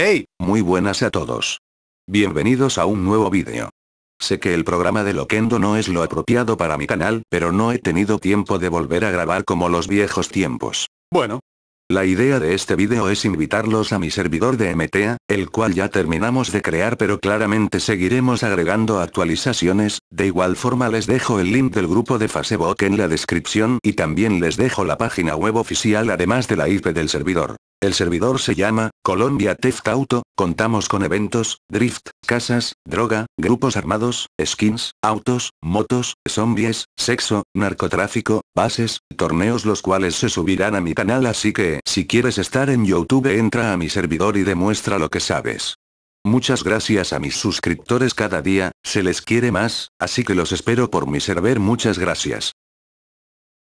¡Hey! Muy buenas a todos. Bienvenidos a un nuevo vídeo. Sé que el programa de Loquendo no es lo apropiado para mi canal, pero no he tenido tiempo de volver a grabar como los viejos tiempos. Bueno, la idea de este vídeo es invitarlos a mi servidor de MTA, el cual ya terminamos de crear pero claramente seguiremos agregando actualizaciones, de igual forma les dejo el link del grupo de Facebook en la descripción y también les dejo la página web oficial además de la IP del servidor. El servidor se llama, Colombia Theft Auto, contamos con eventos, drift, casas, droga, grupos armados, skins, autos, motos, zombies, sexo, narcotráfico, bases, torneos los cuales se subirán a mi canal así que, si quieres estar en YouTube entra a mi servidor y demuestra lo que sabes. Muchas gracias a mis suscriptores cada día, se les quiere más, así que los espero por mi server muchas gracias.